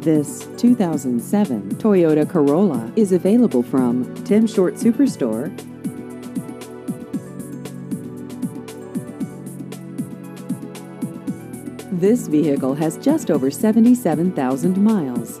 This 2007 Toyota Corolla is available from Tim Short Superstore. This vehicle has just over 77,000 miles.